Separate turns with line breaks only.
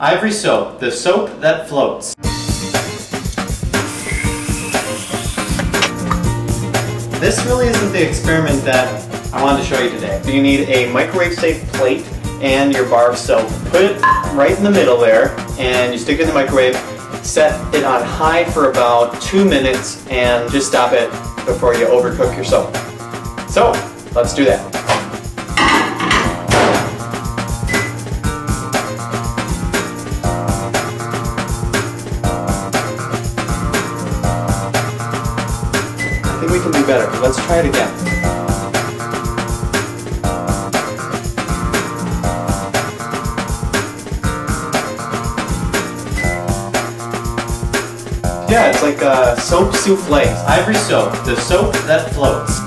Ivory soap, the soap that floats. This really isn't the experiment that I wanted to show you today. You need a microwave safe plate and your bar of soap. Put it right in the middle there and you stick it in the microwave. Set it on high for about two minutes and just stop it before you overcook your soap. So, let's do that. Think we can do better. Let's try it again. Yeah, it's like uh, soap souffle. Ivory soap, the soap that floats.